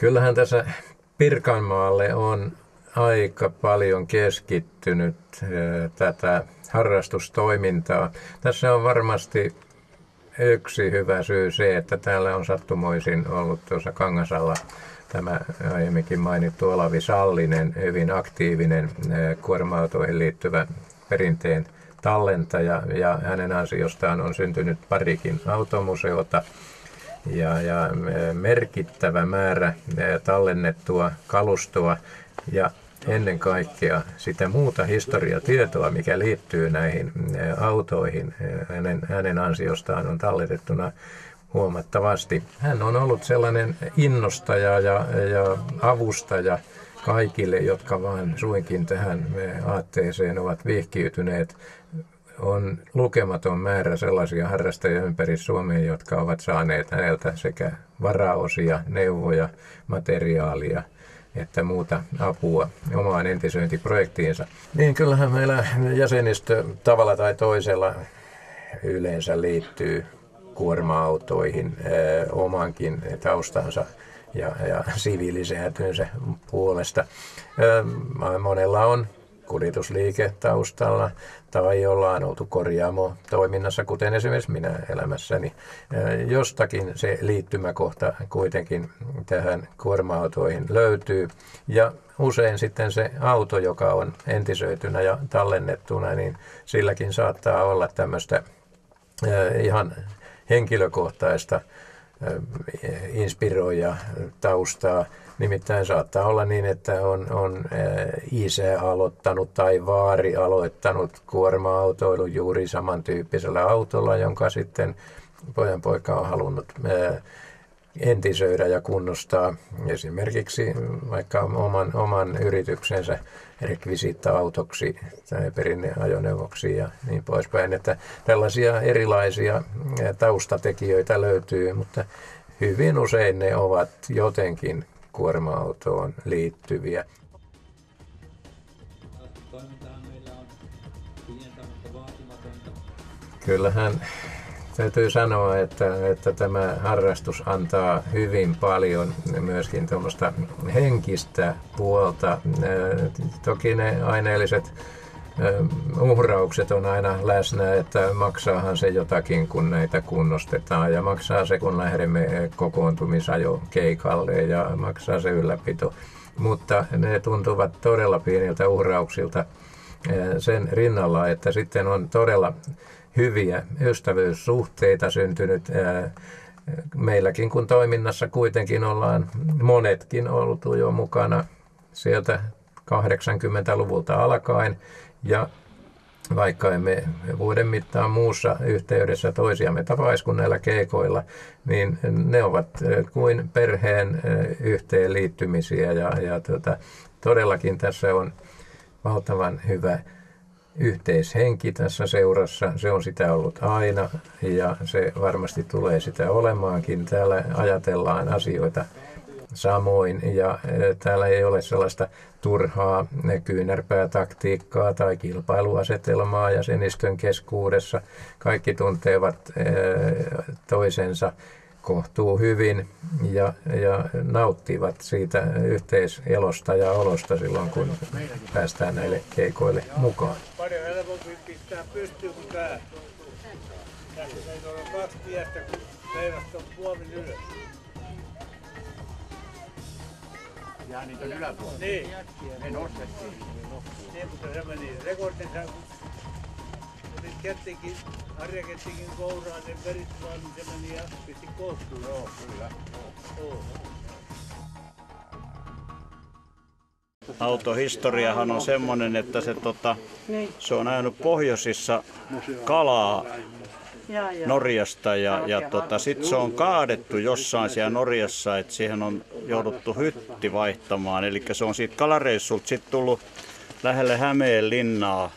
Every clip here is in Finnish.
Kyllähän tässä Pirkanmaalle on aika paljon keskittynyt eh, tätä harrastustoimintaa. Tässä on varmasti yksi hyvä syy se, että täällä on sattumoisin ollut tuossa Kangasalla tämä aiemminkin mainittu Olavi Sallinen, hyvin aktiivinen eh, kuorma-autoihin liittyvä perinteen tallentaja ja hänen ansiostaan on syntynyt parikin automuseota ja, ja merkittävä määrä tallennettua kalustoa ja ennen kaikkea sitä muuta historiatietoa, mikä liittyy näihin autoihin. Hänen, hänen ansiostaan on talletettuna huomattavasti. Hän on ollut sellainen innostaja ja, ja avustaja kaikille, jotka vain suinkin tähän aatteeseen ovat vihkiytyneet. On lukematon määrä sellaisia harrastajia ympäri Suomea, jotka ovat saaneet häneltä sekä varaosia, neuvoja, materiaalia että muuta apua omaan entisöintiprojektiinsa. Niin kyllähän meillä jäsenistö tavalla tai toisella yleensä liittyy kuorma-autoihin omankin taustansa ja, ja siviilisäätynsä puolesta. Monella on kuljetusliike taustalla tai ollaan oltu korjaamo toiminnassa, kuten esimerkiksi minä elämässäni. Jostakin se liittymäkohta kuitenkin tähän kuorma-autoihin löytyy ja usein sitten se auto, joka on entisöitynä ja tallennettuna, niin silläkin saattaa olla tämmöistä ihan henkilökohtaista inspiroija taustaa. Nimittäin saattaa olla niin, että on, on isä aloittanut tai vaari aloittanut kuorma-autoilun juuri samantyyppisellä autolla, jonka sitten pojan poika on halunnut entisöidä ja kunnostaa esimerkiksi vaikka oman, oman yrityksensä rekvisiitta-autoksi tai perinneajoneuvoksi ja niin poispäin. Että tällaisia erilaisia taustatekijöitä löytyy, mutta hyvin usein ne ovat jotenkin kuorma-autoon liittyviä. Kyllähän täytyy sanoa, että, että tämä harrastus antaa hyvin paljon myöskin tuommoista henkistä puolta. Toki ne aineelliset uhraukset on aina läsnä, että maksaahan se jotakin, kun näitä kunnostetaan ja maksaa se, kun lähdemme kokoontumisajo keikalle ja maksaa se ylläpito. Mutta ne tuntuvat todella pieniltä uhrauksilta sen rinnalla, että sitten on todella hyviä ystävyyssuhteita syntynyt meilläkin, kun toiminnassa kuitenkin ollaan monetkin oltu jo mukana sieltä 80-luvulta alkaen. Ja vaikka emme vuoden mittaan muussa yhteydessä toisiamme tapaisi kuin näillä keikoilla, niin ne ovat kuin perheen yhteenliittymisiä ja, ja tuota, todellakin tässä on valtavan hyvä yhteishenki tässä seurassa. Se on sitä ollut aina ja se varmasti tulee sitä olemaankin. Täällä ajatellaan asioita samoin ja e, täällä ei ole sellaista turhaa kyynärpäätaktiikkaa tai kilpailuasetelmaa ja senistön keskuudessa. Kaikki tuntevat e, toisensa kohtuu hyvin ja, ja nauttivat siitä yhteiselosta ja olosta silloin, kun päästään näille keikoille mukaan. Paljon helpompi pistää pystyyn kuin tää. Tässä ei ole kaksi miestä, kun meidät on puomin ylös. Ja niitä on yläpuolella. Niin. Ne nostettiin. Niin, mutta se meni rekordinsa Harja kettikin kouraan, niin perit vaan, niin se meni ja pisti koottuun. Joo, kyllä. Joo. Autohistoriahan on semmoinen, että se, tota, niin. se on ajanut pohjoisissa kalaa Norjasta ja, ja tota, sitten se on kaadettu jossain siellä Norjassa, että siihen on jouduttu hytti vaihtamaan. Eli se on siitä kalareissulta sitten tullut lähelle Hämeen linnaa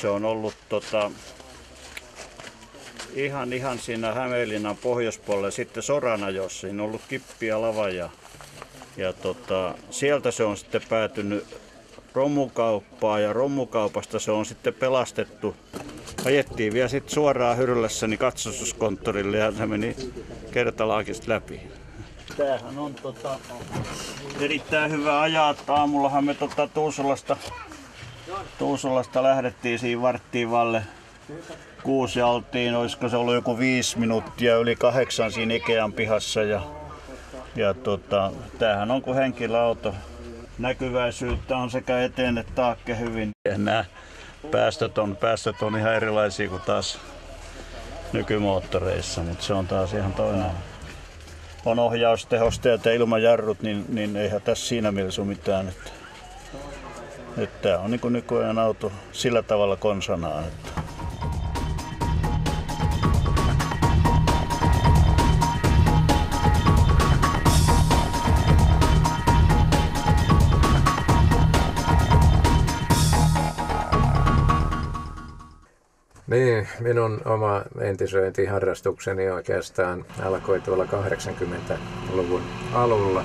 se on ollut tota, ihan, ihan siinä Hämeenlinnan pohjoispuolella sitten Sorana, jossa siinä on ollut kippiä lava ja, ja tota, sieltä se on sitten päätynyt romukauppaa ja romukaupasta se on sitten pelastettu. Ajettiin vielä sitten suoraan Hyryllässäni katsastuskonttorille ja se meni kertalaakista läpi. tämähän on tota, erittäin hyvä ajaa. Aamullahan me tota, Tuusulasta, Tuusulasta lähdettiin siinä varttiin valle kuusi ja oltiin, olisiko se ollut joku viisi minuuttia yli kahdeksan siinä Ikean pihassa. Ja, ja tota, tämähän on kuin henkilöauto. Näkyväisyyttä on sekä eteen että taakke hyvin. Nämä päästöt on, päästöt on ihan erilaisia kuin taas nykymoottoreissa, mutta se on taas ihan toinen. On ohjaustehosteet ja ilmajarrut, niin, niin eihän tässä siinä mielessä ole mitään. Että, että tämä on niin kuin nykyajan auto sillä tavalla konsanaa. Että Niin, minun oma entisöintiharrastukseni oikeastaan alkoi tuolla 80-luvun alulla.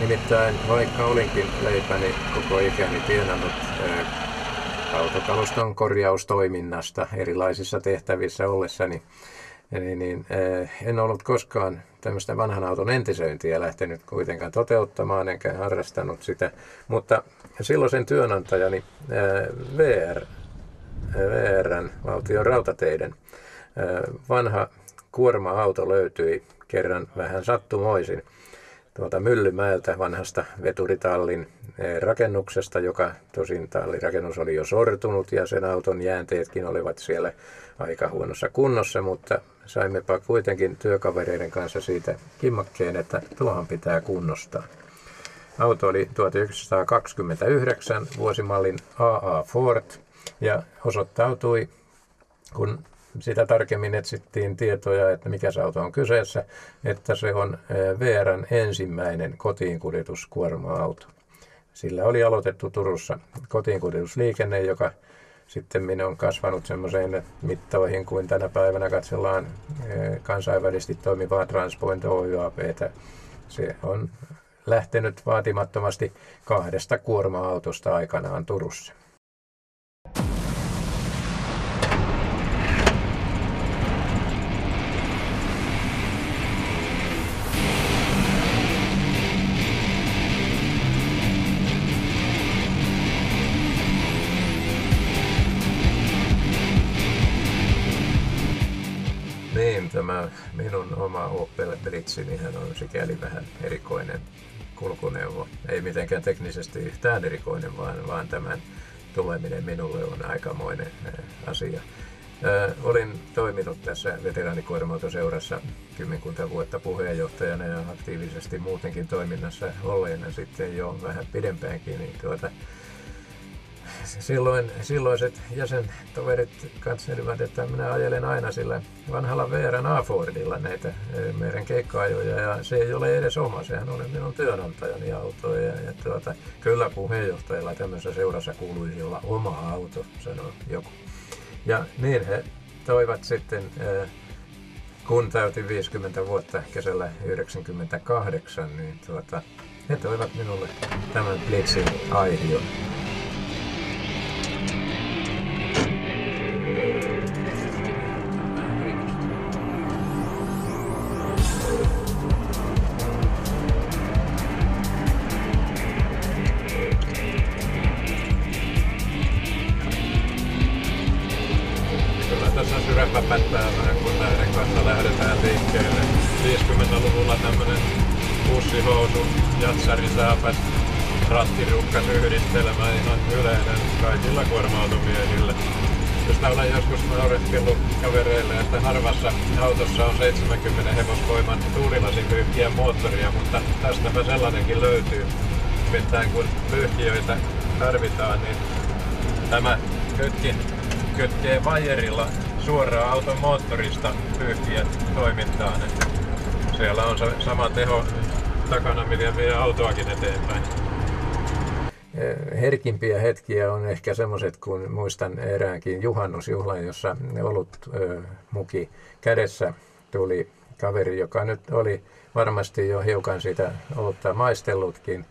Nimittäin vaikka olinkin leipäni koko ikäni tienannut autokaluston korjaustoiminnasta erilaisissa tehtävissä ollessani, niin, niin en ollut koskaan tämmöistä vanhan auton entisöintiä lähtenyt kuitenkaan toteuttamaan, enkä harrastanut sitä. Mutta silloisen työnantajani VR VRn, valtion rautateiden. Vanha kuorma-auto löytyi kerran vähän sattumoisin tuolta Myllymäeltä vanhasta veturitallin rakennuksesta, joka tosin tallirakennus oli jo sortunut ja sen auton jäänteetkin olivat siellä aika huonossa kunnossa, mutta saimmepa kuitenkin työkavereiden kanssa siitä kimmakkeen, että tuohon pitää kunnostaa. Auto oli 1929 vuosimallin AA Ford ja osoittautui, kun sitä tarkemmin etsittiin tietoja, että mikä se auto on kyseessä, että se on VRn ensimmäinen kotiinkuljetuskuorma-auto. Sillä oli aloitettu Turussa kotiinkuljetusliikenne, joka sitten minä on kasvanut semmoiseen mittoihin kuin tänä päivänä katsellaan kansainvälisesti toimivaa Transpoint OYAPtä. Se on lähtenyt vaatimattomasti kahdesta kuorma-autosta aikanaan Turussa. Tämä minun oma Opel Britsinihän on sikäli vähän erikoinen kulkuneuvo. Ei mitenkään teknisesti yhtään erikoinen, vaan, vaan tämän tuleminen minulle on aikamoinen asia. Ö, olin toiminut tässä veteraanikuorma-autoseurassa kymmenkunta vuotta puheenjohtajana ja aktiivisesti muutenkin toiminnassa olleena sitten jo vähän pidempäänkin. Niin tuota, silloin, silloiset jäsentoverit katselivat, että minä ajelen aina sillä vanhalla VRn A-Fordilla näitä meidän keikkaajoja ja se ei ole edes oma, sehän on minun työnantajani auto ja, ja tuota, kyllä puheenjohtajalla tämmöisessä seurassa kuuluisi olla oma auto, sanoi joku. Ja niin he toivat sitten, kun täytin 50 vuotta kesällä 98, niin tuota, he toivat minulle tämän Blitzin aihion. 50-luvulla tämmönen pussihousu, jatsarisäpäs, rattirukkas yhdistelmä ihan yleinen kaikilla kuorma-automiehillä. Josta olen joskus naureskellut kavereille, että harvassa autossa on 70 hevosvoiman tuulilasipyyhkiä moottoria, mutta tästäpä sellainenkin löytyy. Nimittäin kun pyyhkiöitä tarvitaan, niin tämä kytkin kytkee vajerilla suoraan auton moottorista pyyhkiä toimintaan. Siellä on sama teho takana, millä vie autoakin eteenpäin. Herkimpiä hetkiä on ehkä semmoiset, kun muistan eräänkin juhannusjuhlan, jossa ollut muki kädessä tuli kaveri, joka nyt oli varmasti jo hiukan sitä olutta maistellutkin.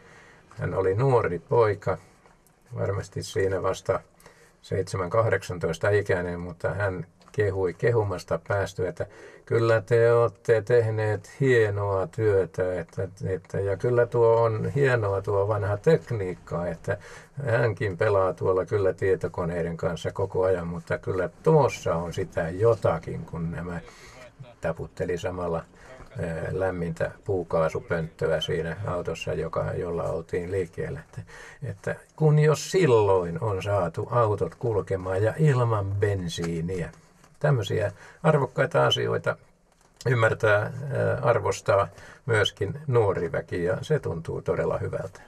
Hän oli nuori poika, varmasti siinä vasta 7-18 ikäinen, mutta hän kehui kehumasta päästy, että kyllä te olette tehneet hienoa työtä että, että, ja kyllä tuo on hienoa tuo vanha tekniikka, että hänkin pelaa tuolla kyllä tietokoneiden kanssa koko ajan, mutta kyllä tuossa on sitä jotakin, kun nämä taputteli samalla lämmintä puukaasupönttöä siinä autossa, joka, jolla oltiin liikkeellä. Että, että kun jos silloin on saatu autot kulkemaan ja ilman bensiiniä, tämmöisiä arvokkaita asioita ymmärtää, arvostaa myöskin nuori väki ja se tuntuu todella hyvältä.